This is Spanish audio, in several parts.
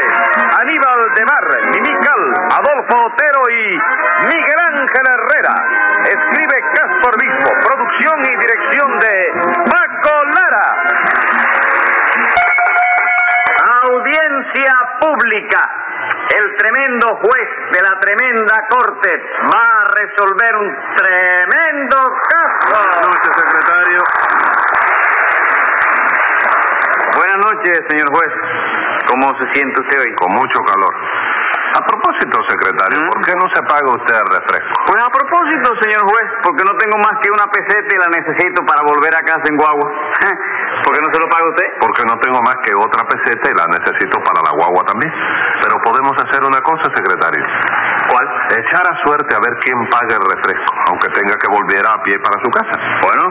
Aníbal de Mar, Mimical, Adolfo Otero y Miguel Ángel Herrera. Escribe Castor Bispo, producción y dirección de Paco Lara. Audiencia pública. El tremendo juez de la tremenda corte va a resolver un tremendo caso. Buenas noches, secretario. Buenas noches, señor juez. ¿Cómo se siente usted hoy? Con mucho calor. A propósito, secretario. ¿por qué no se paga usted el refresco? Pues a propósito, señor juez, porque no tengo más que una peseta y la necesito para volver a casa en Guagua. ¿Por qué no se lo paga usted? Porque no tengo más que otra peseta y la necesito para la guagua también. Pero podemos hacer una cosa, secretario. ¿Cuál? Echar a suerte a ver quién paga el refresco, aunque tenga que volver a pie para su casa. Bueno,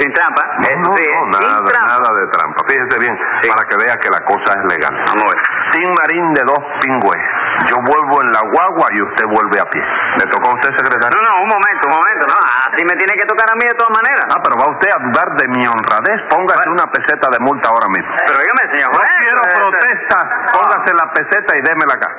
sin trampa. No, no, sin nada, trampa. nada de trampa. Fíjese bien, Sí. para que vea que la cosa es legal. Ver. Sin Marín de dos pingües. Yo vuelvo en la guagua y usted vuelve a pie. ¿Le tocó a usted, secretario? No, no, un momento, un momento. No, así me tiene que tocar a mí de todas maneras. Ah, pero va usted a dudar de mi honradez. Póngase Bueno. una peseta de multa ahora mismo. Pero dígame, señor No quiero eh, protesta. Póngase la peseta y démela acá.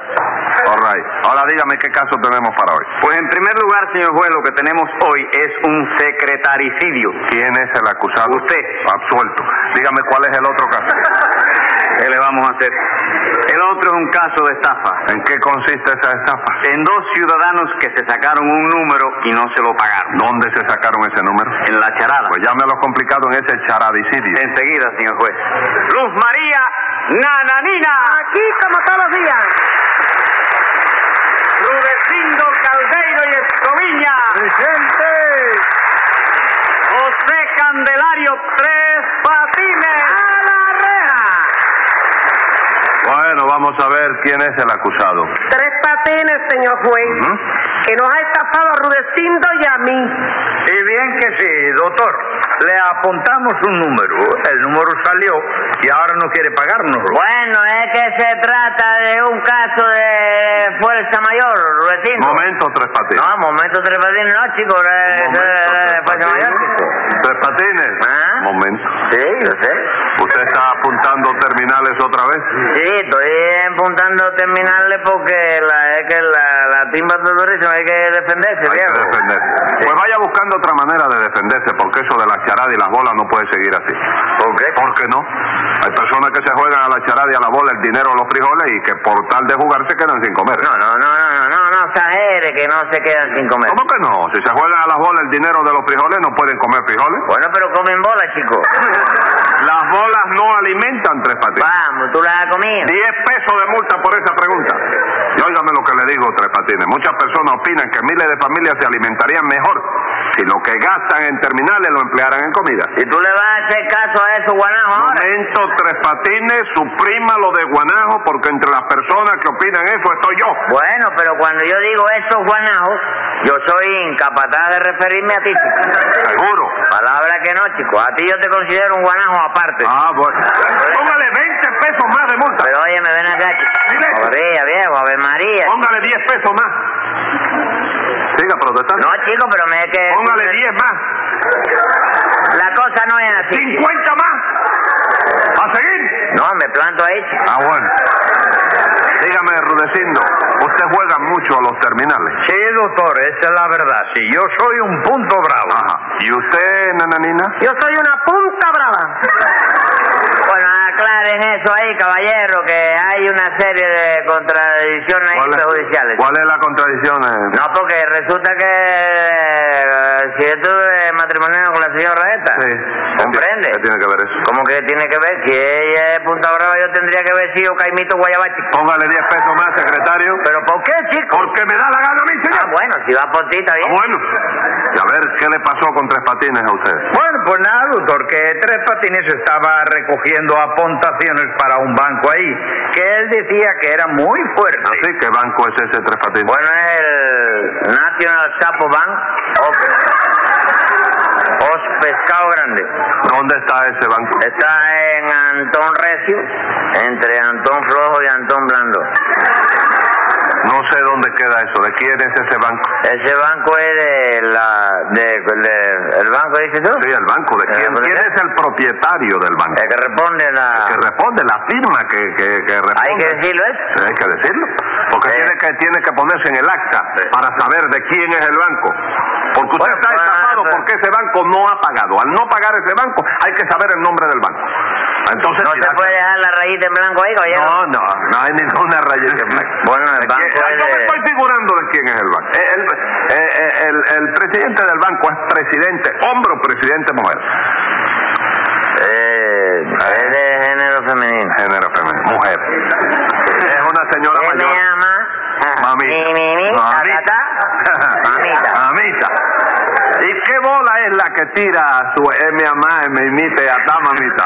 All right. Ahora dígame qué caso tenemos para hoy. Pues en primer lugar, señor juez, lo que tenemos hoy es un secretaricidio. ¿Quién es el acusado? Usted. Absuelto. Dígame cuál es el otro caso. ¿Qué le vamos a hacer? El otro es un caso de estafa. ¿En qué consiste esa estafa? En dos ciudadanos que se sacaron un número y no se lo pagaron. ¿Dónde se sacaron ese número? En la charada. Pues ya me lo complicado en ese charadicidio. Enseguida, señor juez. Luz María Nananina. Aquí como todos los días. Tres Patines. ¡A la reja! Bueno, vamos a ver quién es el acusado. Tres patines, señor juez, que nos ha estafado a Rudecindo y a mí. Y bien que sí, doctor. Le apuntamos un número. El número salió y ahora no quiere pagárnoslo. Bueno, es que se trata de un caso de fuerza mayor, Rudecindo. Momento, Tres Patines. No, momento tres patines, no, chicos, de, de- Momento, de- de Tres fuerza mayor. Patines. Tres Patines. ¿Ah? Momento. Sí, yo sé. ¿Usted está apuntando terminales otra vez? Sí, estoy apuntando terminarle porque la, es que la, la timba es durísima, hay que defenderse, Hay que defenderse. Pues vaya buscando otra manera de defenderse, porque eso de la charada y las bolas no puede seguir así. ¿Por qué? ¿Por qué no? Hay personas que se juegan a la charada y a la bola el dinero o los frijoles y que por tal de jugar se quedan sin comer. No, no, no, no, no, no, no exagere que no se quedan sin comer. ¿Cómo que no? Si se juegan a las bolas el dinero de los frijoles, no pueden comer frijoles. Bueno, pero comen bola, chicos. Las bolas no alimentan tres patines. Vamos, tú las has comido. 10 pesos de multa por esa pregunta. Y óigame lo que le digo, Tres Patines. Muchas personas opinan que miles de familias se alimentarían mejor si lo que gastan en terminales lo emplearan en comida. ¿Y tú le vas a hacer caso a eso, Guanajo, ahora? Momento, Tres Patines, suprima lo de Guanajo porque entre las personas que opinan eso estoy yo. Bueno, pero cuando yo digo esos guanajos, yo soy incapaz de referirme a ti. Seguro. Palabra que no, chico. A ti yo te considero un guanajo aparte. Ah, bueno. Póngale 20 pesos más de multa. Pero oye, me ven acá, chico. María, viejo, a ver, María. Póngale 10 pesos más. Siga protestando. No, chico, pero me es que... Póngale 10 más. La cosa no es así. 50 más. ¿A seguir? No, me planto ahí, chico. Ah, bueno. Dígame, Rudecindo, usted juega mucho a los terminales. Sí, doctor, esa es la verdad. Sí, yo soy un punto bravo. Ajá. ¿Y usted, nananina? Yo soy una punta brava. Aclaren eso ahí, caballero, que hay una serie de contradicciones ¿Cuál es, judiciales. cuál es la contradicción? eh? No, porque resulta que eh, si yo tuve matrimonio con la señora esta, Sí. ¿comprende? ¿Qué tiene que ver eso? ¿Cómo que tiene que ver? Si ella es Punta Brava, yo tendría que haber sido Caimito Guayabachi. Póngale 10 pesos más, secretario. ¿Pero por qué, chico? Porque me da la gana a mí, Ah, señor. bueno, si va por ti, está Ah, bien. bueno. Y a ver, ¿qué le pasó con Tres Patines a usted? Bueno, pues nada, doctor, que Tres Patines estaba recogiendo apuntaciones para un banco ahí, que él decía que era muy fuerte. ¿Así? ¿Qué banco es ese Tres Patines? Bueno, es el National Chapo Bank of, of Pescado Grande. ¿Dónde está ese banco? Está en Antón Recio, entre Antón Flojo y Antón Blando. No sé dónde queda eso. ¿De quién es ese banco? Ese banco es de la de, de- el banco, dices tú? Sí, el banco. ¿De Eh, quién? ¿Quién ¿eh? es el propietario del banco? El que responde la... Que responde, la firma que, que, que responde. Hay que decirlo eso. Hay que decirlo. Porque Sí. tiene, que, tiene que ponerse en el acta para saber de quién es el banco. Porque usted Bueno, está estafado porque ese banco no ha pagado. Al no pagar ese banco, hay que saber el nombre del banco. Entonces, No se puede dejar la rayita en blanco ahí, caballero. No, no, no hay ninguna rayita en blanco. Bueno, el ¿De quién- banco Yo es me estoy figurando de quién es el banco. Eh, El, eh, eh, el- el presidente del banco es presidente hombre o presidente mujer. Eh, es de género femenino. Género femenino. Mujer. Es una señora ¿Qué me mayor. llama? Mamita. Mi, mi, mi, ta, Mamita. ta, ta. Mamita. Mamita. ¿Y qué bola es la que tira su eh, mi mamá, me imite a ta mamita?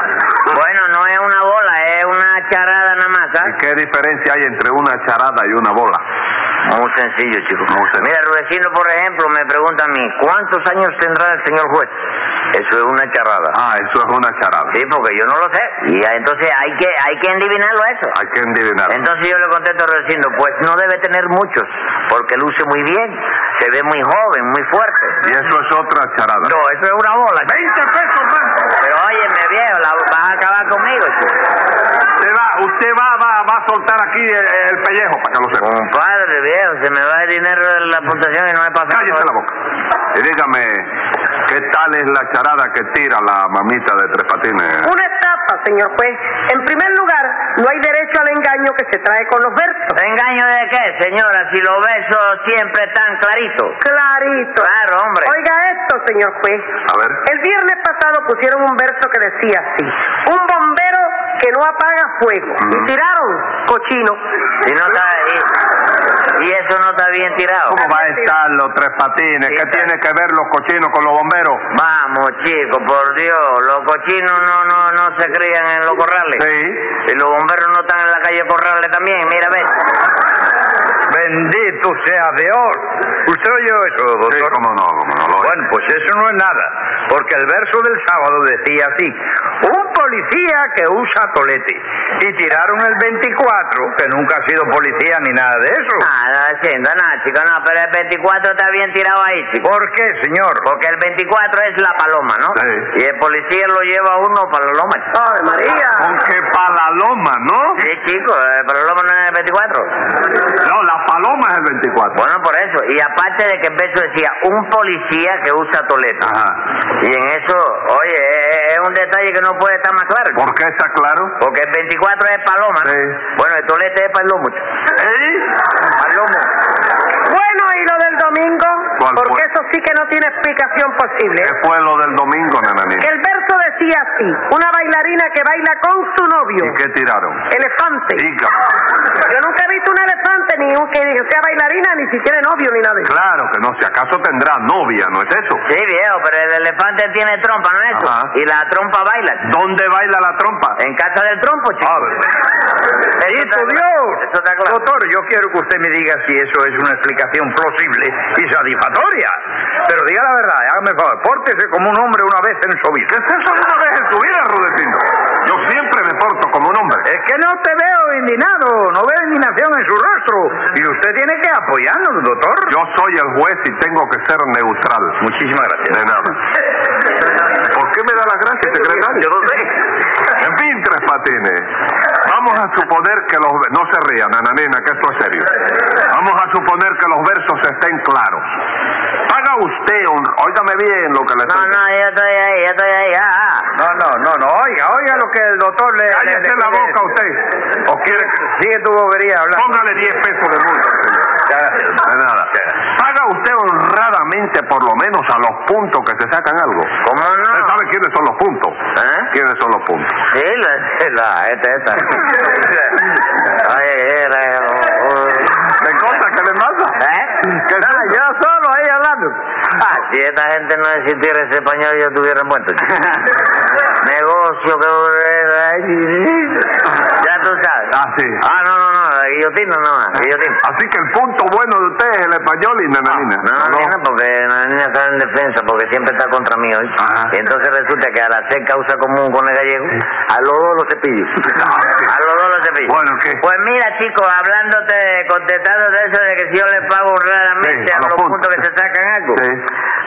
Bueno, no es una bola, es una charada nada más, ¿Y ¿sabes? qué diferencia hay entre una charada y una bola? Muy sencillo, chico. Muy sencillo. Mira, Rudecindo, por ejemplo, me pregunta a mí, ¿cuántos años tendrá el señor juez? Eso es una charrada. Ah, eso es una charada. Sí, porque yo no lo sé. Y ah, entonces hay que hay que adivinarlo eso. Hay que adivinar. Entonces yo le contesto a Rudecindo, pues no debe tener muchos, porque luce muy bien, se ve muy joven, muy fuerte. Y eso es otra charada. No, eso es una bola. 20 pesos más. Pero óyeme, viejo, la, vas a acabar conmigo, chico. Usted va, usted va, va, va a soltar aquí el, el pellejo para que lo sepa. Compadre, viejo, se me va el dinero de la puntuación y no me pasa Cállese la boca. Y dígame, ¿qué tal es la charada que tira la mamita de Tres Patines? Una señor juez. En primer lugar, no hay derecho al engaño que se trae con los versos. ¿Engaño de qué, señora? Si los besos siempre están claritos. Clarito. Claro, hombre. Oiga esto, señor juez. A ver. El viernes pasado pusieron un verso que decía así. Un bombero que no apaga fuego. Y tiraron, cochino. Y, no está, y, y eso no está bien tirado. ¿Cómo va a estar los Tres Patines? Sí, ¿Qué está. tiene que ver los cochinos con los bomberos? Vamos, chicos, por Dios, los cochinos no, no, no se crían en los corrales. Sí. Y los bomberos no están en la calle Corrales también, mira, ves. Bendito sea Dios. ¿Usted oyó eso, doctor? Sí, cómo no, cómo no lo Bueno, pues eso no es nada, porque el verso del sábado decía así, un policía que usa tolete, y tiraron el 24, que nunca ha sido policía ni nada de eso. Ah, no, haciendo nada, chico, no, pero el 24 está bien tirado ahí, chico. ¿Por qué, señor? Porque el 24 es la paloma, ¿no? Sí. Y el policía lo lleva a uno para la loma. chico. ¡Ay, María! Aunque para la loma, ¿no? Sí, chico, el paloma no es el 24. No, la paloma es el 24. Bueno, por eso. Y aparte de que el verso decía, un policía que usa toleta. Ajá. Y en eso, oye, es, es un detalle que no puede estar más claro. ¿Por qué está claro? Porque el 24 es paloma. Bueno, el tolete es palomo. ¿Eh? Palomo. Bueno, ¿y lo del domingo? ¿Cuál Porque fue? eso sí que no tiene explicación posible. ¿Qué fue lo del domingo, nananina? El verso decía así, una bailarina que baila con su novio, ¿Y qué tiraron? elefante. Dígame. Yo nunca he visto un elefante, ni un que sea bailarina, ni si tiene novio, ni nada. Claro que no, si acaso tendrá novia, ¿no es eso? Sí, viejo, pero el elefante tiene trompa, ¿no es eso? Ajá. Y la trompa baila. ¿Dónde baila la trompa? En casa del trompo, chico. A ver. Eso está- Dios. Eso está claro. Doctor, yo quiero que usted me diga si eso es una explicación plausible y satisfactoria. Pero diga la verdad, hágame el favor, pórtese como un hombre una vez en su vida. ¿Qué es eso de una vez en su vida, Rudecindo? Como un hombre. Es que no te veo indignado, no veo indignación en su rostro. Y usted tiene que apoyarnos, doctor. Yo soy el juez y tengo que ser neutral. Muchísimas gracias. De nada. ¿Por qué me da las gracias, secretario? Yo no sé. En fin, Tres Patines. Vamos a suponer que los... No se rían, nananina, que esto es serio. Vamos a suponer que los versos estén claros. Haga usted un... Óigame bien lo que le No, estoy no, yo estoy ahí, yo estoy ahí. Ah. No, no, no, no, oiga, oiga lo que el doctor le... le- Cállese le- la le- boca usted. ¿O quiere que... Sigue tu bobería hablando. Póngale 10 pesos de multa, señor. De nada. Haga usted honradamente por lo menos a los puntos que se sacan algo. ¿Cómo no? ¿Usted sabe quiénes son los puntos? ¿Eh? ¿Quiénes son los puntos? Sí, la, la, esta, esta. Oye, era, ¿Qué cosa que le pasa? ¿Eh? ¿Qué No, yo ahí hablando. Ah, si esta gente no existiera ese español, yo estuviera muerto. Negocio que... Ya tú sabes. Ah, sí. Ah, no, no, no, la guillotina no, la guillotina. Así que el punto bueno de usted es el español y nananina. No, no, no, porque la niña está en defensa, porque siempre está contra mí hoy. Y entonces resulta que al hacer causa común con el gallego, a los dos los cepillos. A los dos los cepillos. Bueno, ¿qué? Pues mira, chicos, hablándote, contestando de eso de que si yo le pago honradamente Sí, a, los puntos. que se sacan algo. Sí.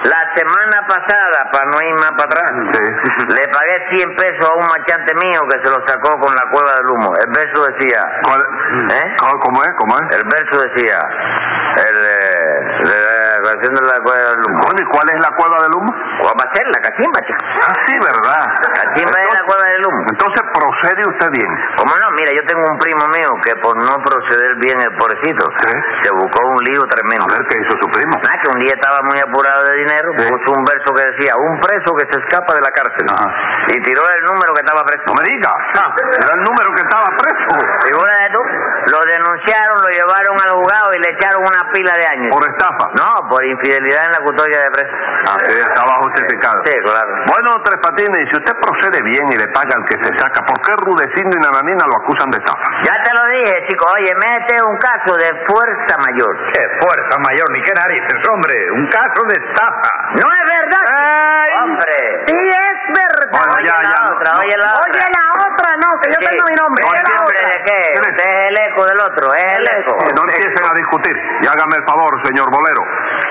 La semana pasada, para no ir más para atrás, Sí. le pagué 100 pesos a un machante mío que se lo sacó con la cueva del humo. El verso decía, ¿Cuál- ¿Eh? ¿Cómo- ¿Cómo es? ¿Cómo es? el verso decía, el, eh, la canción de la cueva del humo. ¿y cuál es la cueva del humo? ¿Cuál va a ser? La cachimba, chico. Ah, sí, ¿verdad? Cachimba es la cueva del Entonces procede usted bien. ¿Cómo no? Mira, yo tengo un primo mío que por no proceder bien el pobrecito, ¿Sí? se buscó un lío tremendo. A ver qué hizo su primo. Nada, que un día estaba muy apurado de dinero, Sí. puso un verso que decía, un preso que se escapa de la cárcel. Ajá. Y tiró el número que estaba preso. No me diga. Era el número que estaba preso. Figúrate tú, lo denunciaron, lo llevaron al juzgado y le echaron una pila de años. Por estafa. No, por infidelidad en la custodia de preso. Así estaba justificado. Sí, claro. Bueno, Tres Patines, si usted procede bien y le paga al que se saca, ¿por qué Rudecindo y Nananina lo acusan de estafa? Ya te lo dije, chico. Oye, este es un caso de fuerza mayor. ¡Qué fuerza mayor! Ni qué narices, hombre. Un caso de estafa. ¿No es verdad? ¡Hombre! Sí, es verdad. Bueno, Oye ya, la ya, otra, no. oye la otra. Oye, la otra no, que yo Sí. tengo mi nombre. ¿No Oye, la otra. de qué? Usted es el eco del otro, es el eco. No empiecen a discutir. Y hágame el favor, señor bolero.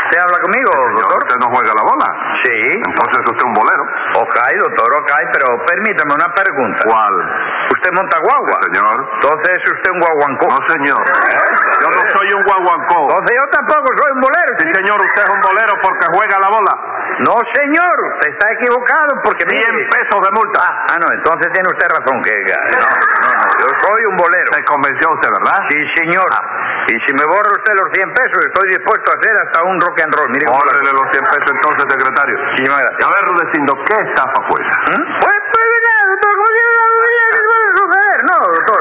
¿Usted habla conmigo, doctor? usted no juega la bola. Sí. Entonces usted es un bolero. Ok, doctor, ok, pero permítame una pregunta. ¿Cuál? ¿Usted monta guagua? Señor. Entonces es usted un guaguancó. No, señor. Yo no soy un guaguancó. Entonces yo tampoco soy un bolero. Sí, señor, usted es un bolero porque juega la bola. No, señor, usted está equivocado porque 100 mire- pesos de multa. Ah, no, entonces tiene usted razón que no, no, no, yo soy un bolero. Se convenció usted, ¿verdad? Sí, señor. Y si me borra usted los 100 pesos, estoy dispuesto a hacer hasta un rock and roll. Mire Bórrele los 100 pesos entonces, secretario. Muchísimas gracias. A ver, Rudecindo, ¿qué estafa fue esa? ¿Mm? Pues, pues, mira, doctor. No, doctor.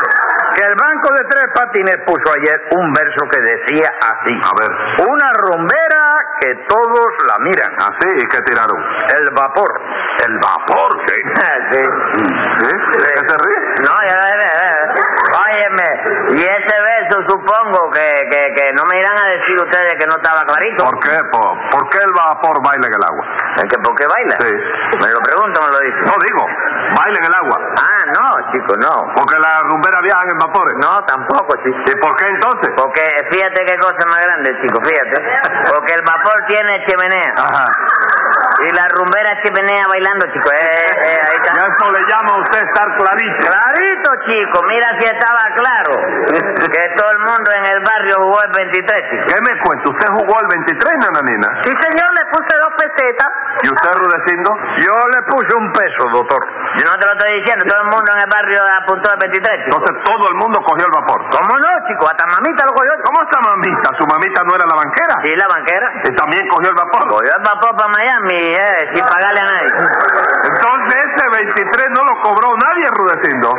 Que el Banco de Tres Patines puso ayer un verso que decía así. A ver. Una rumbera que todos la miran. ¿Así? ¿Y qué tiraron? El vapor. El vapor, sí. sí. ¿Sí? ¿De qué se ríe? No, ya, ya, ya, ya. Óyeme, y ese verso supongo que, que, que no me irán a decir ustedes que no estaba clarito. ¿Por qué? ¿Por, por qué el vapor baila en el agua? ¿Es que por qué baila? Sí. Me lo pregunto, me lo dice. No digo, baila en el agua. Ah, no, chico, no. Porque las rumberas viajan en vapores. No, tampoco, chico. ¿Y por qué entonces? Porque fíjate qué cosa más grande, chico, fíjate. Porque el vapor tiene chimenea. Ajá. Y la rumbera es chimenea bailando, chico. Eh, eh, ahí está. Ya eso le llama a usted estar clarito. Clarito, chico. Mira si estaba claro. Que todo el mundo en el barrio jugó el 23, chico. ¿Qué me cuenta? ¿Usted jugó el 23, nananina? Sí, señor, le puse dos pesetas. ¿Y usted, Rudecindo? Yo le puse un peso, doctor. Yo no te lo estoy diciendo. Todo el mundo en el barrio apuntó el 23, chico. Entonces todo el mundo cogió el vapor. ¿Cómo no, chico? Hasta mamita lo cogió. ¿Cómo está mamita? ¿Su mamita no era la banquera? Sí, la banquera. ¿Y también cogió el vapor? Cogió el vapor para Miami, eh, sin pagarle a nadie. Entonces ese 23 no lo cobró nadie, Rudecindo.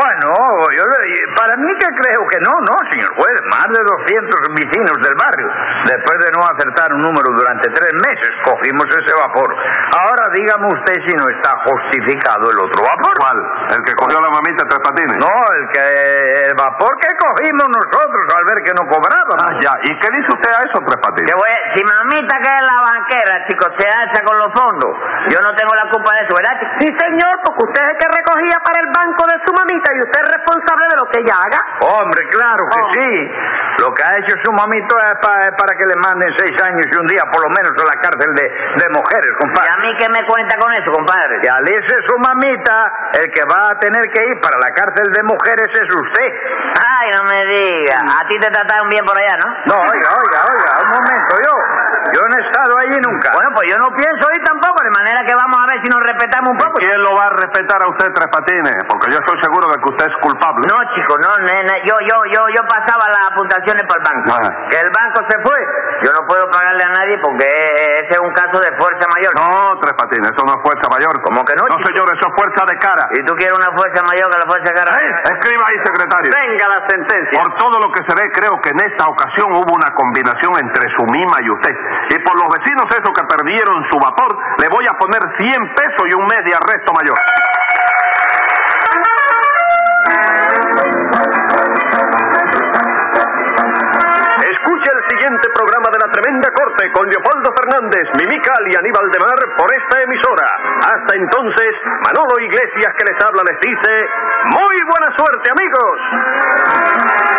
Bueno, yo le- para mí que creo que no, no, señor juez. Más de 200 vecinos del barrio. Después de no acertar un número durante tres meses, cogimos ese vapor. Ahora dígame usted si no está justificado el otro vapor. ¿Cuál? ¿El que cogió la mamita Tres Patines? No, el que el vapor que cogimos nosotros al ver que no cobrábamos. Ah, ya. ¿Y qué dice usted a eso, Tres Patines? Que voy a- si mamita que es la banquera, chicos, se alza con los fondos. Yo no tengo la culpa de eso, ¿verdad, chico? Sí, señor, porque usted es el que recogía para el banco de su mamita y usted es responsable de lo que ella haga. Hombre, claro que Oh. sí. Lo que ha hecho su mamito es, pa- es para que le manden seis años y un día por lo menos a la cárcel de, de mujeres, ¿Y compadre. a mí qué me cuenta con eso, compadre? Y al irse su mamita, el que va a tener que ir para la cárcel de mujeres es usted. Ay, no me diga. A ti te trataron bien por allá, ¿no? No, oiga, oiga, oiga, un momento, yo, yo no he estado allí nunca. Bueno, pues yo no pienso ir tampoco, de manera que vamos a ver si nos respetamos un poco. ¿Quién lo va a respetar a usted, Tres Patines? Porque yo estoy seguro de que usted es culpable. No, chico, no, nena, yo, yo, yo, yo pasaba las apuntaciones para el banco. Que el banco se fue. Yo no puedo pagarle a nadie porque ese es un caso de fuerza mayor. No, Tres Patines, eso no es fuerza mayor. ¿Cómo que no, No, chico? señor, eso es fuerza de cara. ¿Y tú quieres una fuerza mayor que la fuerza cara? Escriba ahí, secretario. Venga la sentencia. Por todo lo que se ve, creo que en esta ocasión hubo una combinación entre su mima y usted. Y por los vecinos esos que perdieron su vapor, le voy a poner 100 pesos y un mes de arresto mayor. Escucha el siguiente programa de La Tremenda Corte con Leopoldo Fernández, Mimical y Aníbal de Mar por esta emisora. Hasta entonces, Manolo Iglesias que les habla les dice, muy buena suerte amigos.